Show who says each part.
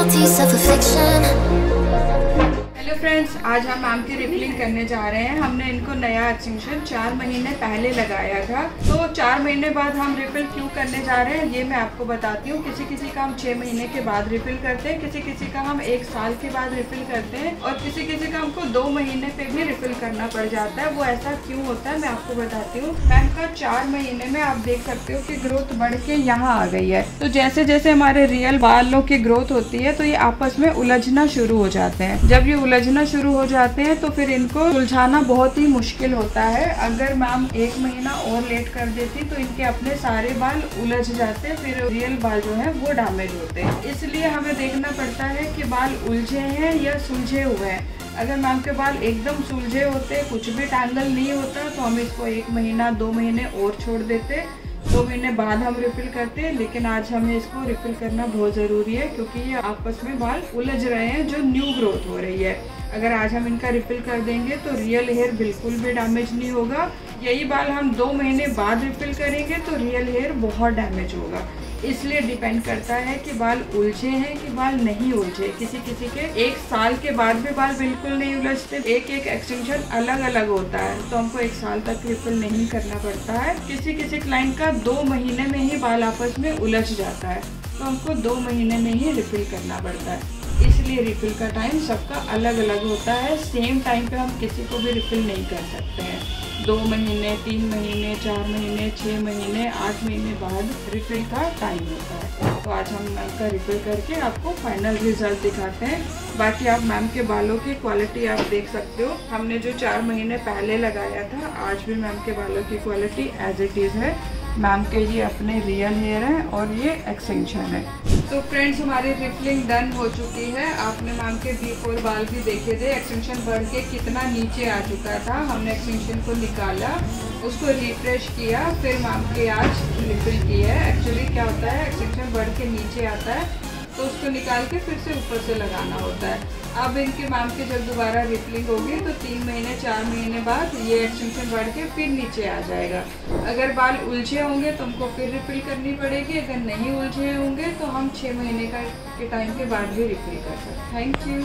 Speaker 1: Hello friends आज हम आम की रिफिलिंग करने जा रहे हैं। हमने इनको नया एक्सटेंशन चार महीने पहले लगाया था। तो चार महीने बाद हम रिफिल क्यों करने जा रहे हैं, ये मैं आपको बताती हूँ। किसी किसी का हम छः महीने के बाद रिफिल करते हैं किसी किसी का हम एक साल के बाद रिफिल करते हैं, और किसी किसी का हमको दो महीने करना पड़ जाता है। वो ऐसा क्यों होता है? मैं आपको बताती हूँ। मैम का चार महीने में आप देख सकते हो की ग्रोथ बढ़ के यहाँ आ गई है। तो जैसे जैसे हमारे रियल बालों की ग्रोथ होती है तो ये आपस में उलझना शुरू हो जाते हैं। जब ये उलझना शुरू हो जाते हैं तो फिर इनको उलझाना बहुत ही मुश्किल होता है। अगर मैम एक महीना और लेट कर देती तो इनके अपने सारे बाल उलझ जाते फिर रियल बाल जो है, वो डैमेज होते इसलिए हमें देखना पड़ता है कि बाल उलझे हैं या सुलझे हुए हैं। अगर मैम के बाल एकदम सुलझे होते, कुछ भी टैंगल नहीं होता तो हम इसको एक महीना, दो महीने और छोड़ देते। दो महीने बाद हम रिफिल करते, लेकिन आज हमें इसको रिफिल करना बहुत ज़रूरी है, क्योंकि ये आपस में बाल उलझ रहे हैं, जो न्यू ग्रोथ हो रही है। अगर आज हम इनका रिफिल कर देंगे तो रियल हेयर बिल्कुल भी डैमेज नहीं होगा। यही बाल हम दो महीने बाद रिफिल करेंगे तो रियल हेयर बहुत डैमेज होगा। इसलिए डिपेंड करता है कि बाल उलझे हैं कि बाल नहीं उलझे। किसी किसी के एक साल के बाद भी बाल बिल्कुल नहीं उलझते। एक एक एक्सटेंशन अलग अलग होता है। तो हमको एक साल तक रिफिल नहीं करना पड़ता है। किसी किसी क्लाइंट का दो महीने में ही बाल आपस में उलझ जाता है। तो हमको दो महीने में ही रिफिल करना पड़ता है। इसलिए रिफिल का टाइम सबका अलग अलग होता है। सेम टाइम पे हम किसी को भी रिफिल नहीं कर सकते हैं। दो महीने, तीन महीने, चार महीने छः महीने, आठ महीने बाद रिफिल का टाइम होता है। तो आज हम मैम का रिफिल करके आपको फाइनल रिज़ल्ट दिखाते हैं। बाकी आप मैम के बालों की क्वालिटी आप देख सकते हो। हमने जो चार महीने पहले लगाया था, आज भी मैम के बालों की क्वालिटी एज इट इज़ है। मैम के ये अपने रियल हेयर हैं और ये एक्सटेंशन है। तो फ्रेंड्स हमारी रिफलिंग डन हो चुकी है। आपने मैम के बिफोर बाल भी देखे थे। एक्सटेंशन बढ़ के कितना नीचे आ चुका था। हमने एक्सटेंशन को निकाला, उसको रिफ्रेश किया, फिर मैम के आज रिफिल की है। एक्चुअली क्या होता है? एक्सटेंशन बढ़ के नीचे आता है। तो उसको निकाल के फिर से ऊपर से लगाना होता है। अब इनके मैम के जब दोबारा रिपलिंग होगी तो तीन महीने, चार महीने बाद ये एक्सटेंशन बढ़ के फिर नीचे आ जाएगा। अगर बाल उलझे होंगे तो हमको फिर रिफिल करनी पड़ेगी। अगर नहीं उलझे होंगे तो हम छः महीने का, के टाइम के बाद भी रिफिल कर सकते थैंक यू